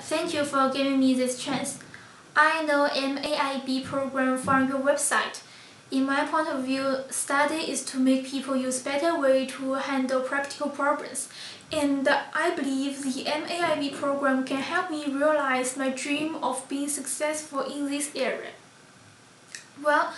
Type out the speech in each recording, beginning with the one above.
Thank you for giving me this chance. I know MAIB program from your website. In my point of view, study is to make people use better way to handle practical problems. And I believe the MAIB program can help me realize my dream of being successful in this area. Well,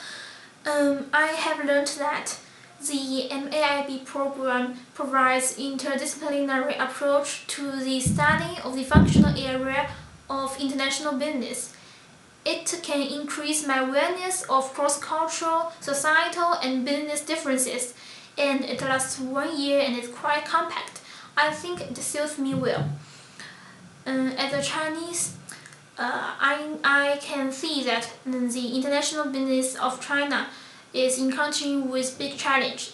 um, I have learned that the MAIB program provides interdisciplinary approach to the study of the functional area of international business. It can increase my awareness of cross-cultural, societal, and business differences, and it lasts one year and is quite compact. I think it suits me well. Uh, as a Chinese, uh, I, I can see that the international business of China is encountering with big challenge.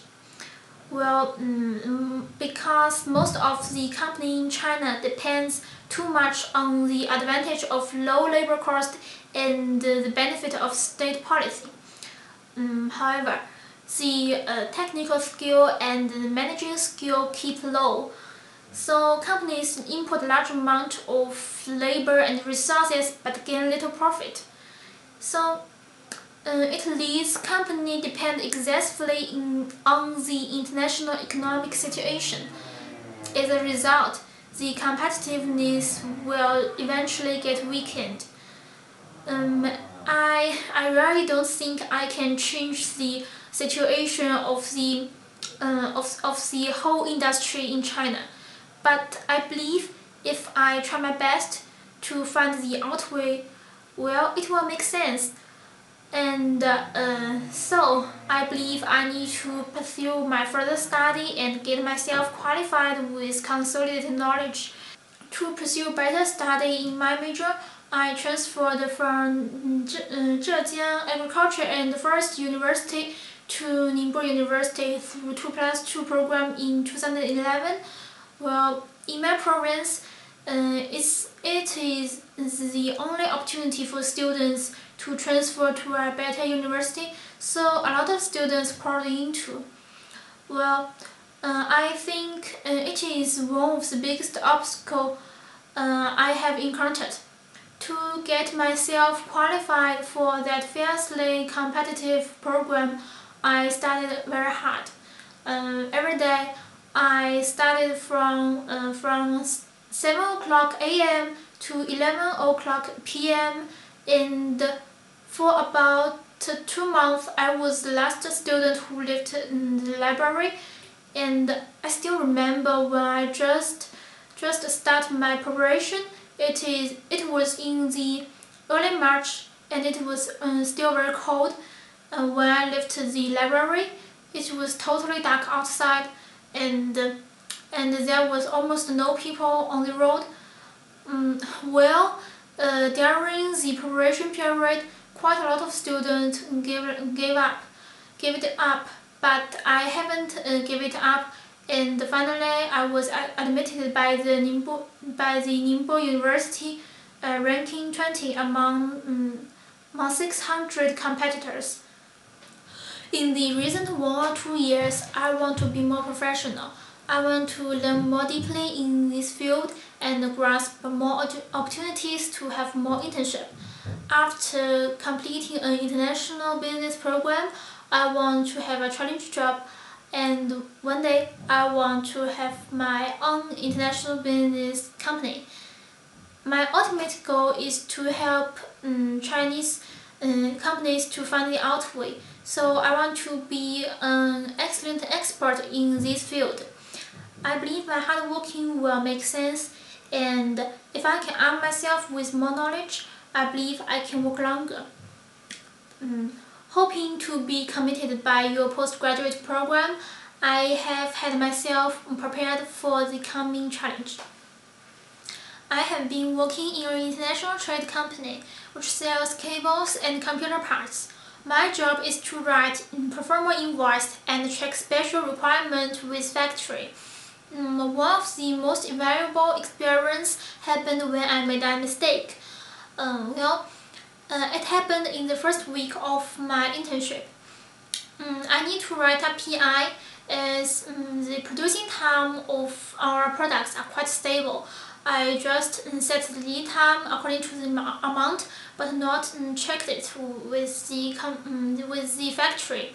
Well, um, because most of the company in China depends too much on the advantage of low labor cost and the benefit of state policy. Um, however, the uh, technical skill and the managing skill keep low. So companies import large amount of labor and resources but gain little profit. So uh, it leads company depend excessively in, on the international economic situation. As a result, the competitiveness will eventually get weakened. Um, I, I really don't think I can change the situation of the, uh, of, of the whole industry in China. But I believe if I try my best to find the outway, well, it will make sense. And uh, so I believe I need to pursue my further study and get myself qualified with consolidated knowledge. To pursue better study in my major, I transferred from Zhejiang Agriculture and Forest University to Ningbo University through 2 plus 2 program in 2011. Well, in my province, uh, it's, it is the only opportunity for students to transfer to a better university, so a lot of students poured into. Well, uh, I think uh, it is one of the biggest obstacles uh, I have encountered. To get myself qualified for that fiercely competitive program, I studied very hard. Uh, every day, I studied from uh, from 7 o'clock a.m. to 11 o'clock p.m. and for about two months I was the last student who lived in the library. And I still remember when I just just started my preparation. It is it was in the early March and it was uh, still very cold uh, when I left the library. It was totally dark outside and and there was almost no people on the road. Um, well uh, during the preparation period quite a lot of students gave, gave up, gave it up, but I haven't uh, it up and finally I was admitted by the Ningbo, by the Ningbo University uh, ranking 20 among, um, among 600 competitors. In the recent one or two years, I want to be more professional. I want to learn more deeply in this field and grasp more opportunities to have more internship. After completing an international business program, I want to have a challenge job and one day I want to have my own international business company. My ultimate goal is to help um, Chinese um, companies to find the out way. So I want to be an excellent expert in this field. I believe my hard working will make sense and if I can arm myself with more knowledge, I believe I can work longer. Mm. Hoping to be committed by your postgraduate program, I have had myself prepared for the coming challenge. I have been working in an international trade company which sells cables and computer parts. My job is to write proforma invoice and check special requirements with factory. One of the most valuable experience happened when I made a mistake. Um, uh, it happened in the first week of my internship. Um, I need to write a PI as um, the producing time of our products are quite stable. I just set the lead time according to the amount, but not checked it with the with the factory.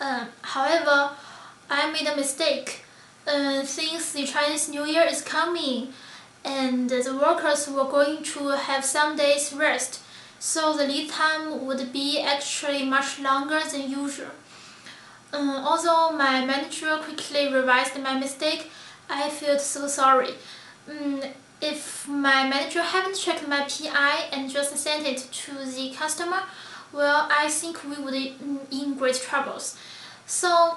Uh, however, I made a mistake. Uh, since the Chinese New Year is coming, and the workers were going to have some days rest, so the lead time would be actually much longer than usual. Um, although my manager quickly revised my mistake, I felt so sorry. Um, if my manager hadn't checked my PI and just sent it to the customer, well, I think we would be in great troubles. So,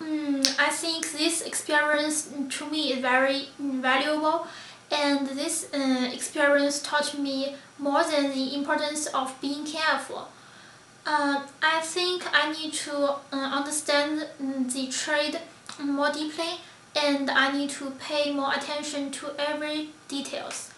um, I think this experience to me is very valuable and this uh, experience taught me more than the importance of being careful. Uh, I think I need to uh, understand the trade more deeply and I need to pay more attention to every details.